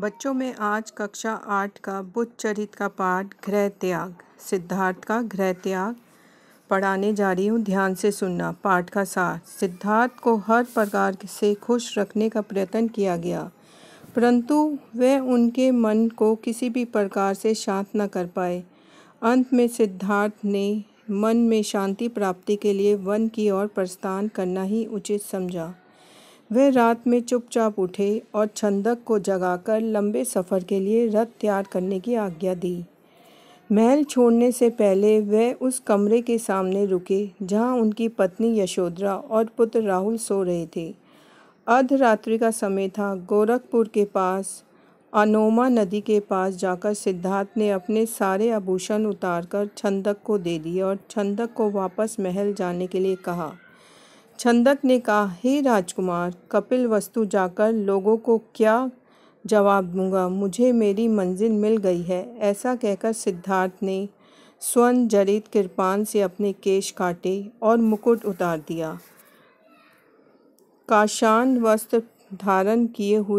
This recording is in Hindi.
बच्चों में आज कक्षा आठ का बुद्ध चरित का पाठ गृह त्याग, सिद्धार्थ का गृह त्याग। पढ़ाने जा रही हूँ, ध्यान से सुनना। पाठ का सार, सिद्धार्थ को हर प्रकार से खुश रखने का प्रयत्न किया गया। परंतु वह उनके मन को किसी भी प्रकार से शांत न कर पाए। अंत में सिद्धार्थ ने मन में शांति प्राप्ति के लिए वन की ओर प्रस्थान करना ही उचित समझा। वह रात में चुपचाप उठे और छंदक को जगाकर लंबे सफ़र के लिए रथ तैयार करने की आज्ञा दी। महल छोड़ने से पहले वह उस कमरे के सामने रुके, जहाँ उनकी पत्नी यशोधरा और पुत्र राहुल सो रहे थे। अर्धरात्रि का समय था। गोरखपुर के पास, अनोमा नदी के पास जाकर सिद्धार्थ ने अपने सारे आभूषण उतारकर छंदक को दे दिए और छंदक को वापस महल जाने के लिए कहा। छंदक ने कहा, हे राजकुमार, कपिल वस्तु जाकर लोगों को क्या जवाब दूँगा? मुझे मेरी मंजिल मिल गई है। ऐसा कहकर सिद्धार्थ ने स्वर्ण जड़ित कृपान से अपने केश काटे और मुकुट उतार दिया। काशान वस्त्र धारण किए हुए